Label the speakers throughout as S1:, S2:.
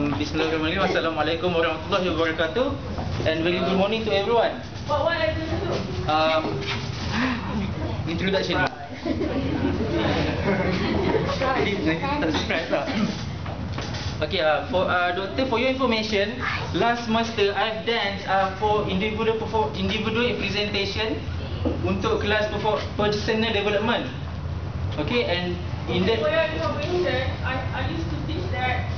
S1: um, Bismillahirrahmanirrahim. Assalamualaikum warahmatullahi wabarakatuh. And very good morning to everyone.
S2: What what to do?
S1: Um, introduction. Okay, uh, for uh, Doctor, for your information, last semester I've danced uh, for individual perform, individual presentation untuk kelas perform, personal development. Okay, and in that.
S2: For your information, I, I used to teach that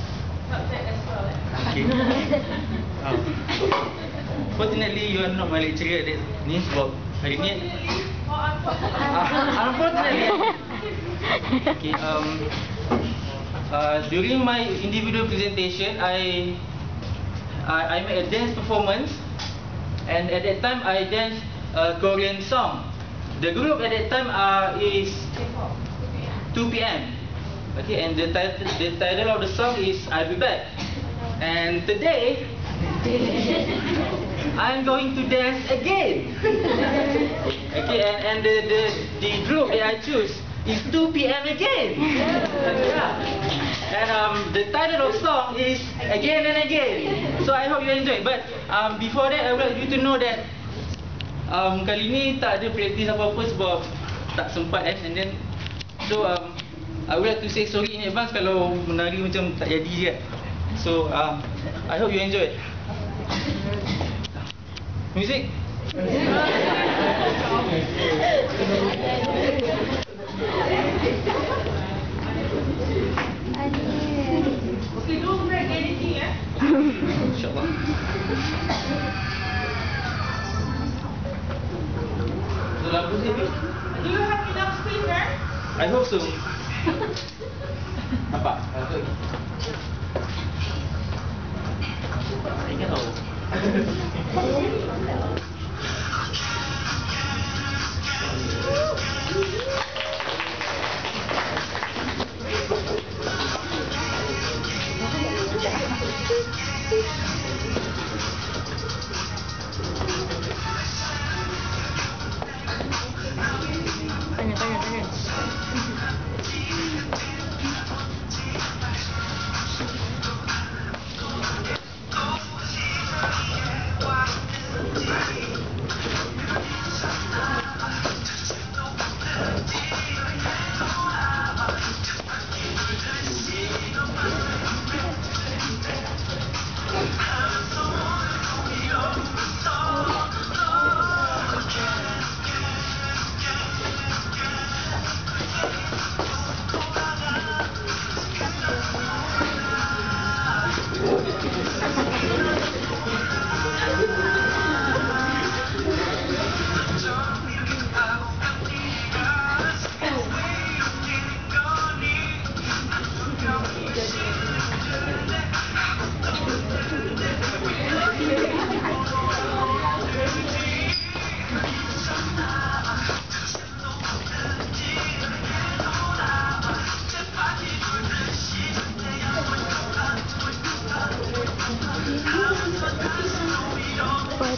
S1: Okay. uh, fortunately, you are not my lecturer at ni sebab hari ni.
S2: Fortunately, or unfortunately.
S1: Uh, unfortunately. Okay, um, uh, during my individual presentation, I, I I made a dance performance, and at that time I danced a Korean song. The group at that time uh, is 2 p.m. Okay, and the title the title of the song is I'll Be Back. And today, I'm going to dance again. okay, and, and the, the the group that I choose is 2 p.m. again. Yeah. And um, the title of song is Again and Again. So I hope you enjoy. But um, before that, I would like you to know that um, kali ni tak ada practice apa-apa sebab tak sempat eh. And then, so um, I would like to say sorry in advance kalau menari macam tak jadi je. So um, I hope you enjoy. Music.
S2: Okay, don't break anything, eh?
S1: InsyaAllah. So lagu ni
S2: Do you have enough space there?
S1: I hope so. Nampak? Ingat tau.
S3: Tanya,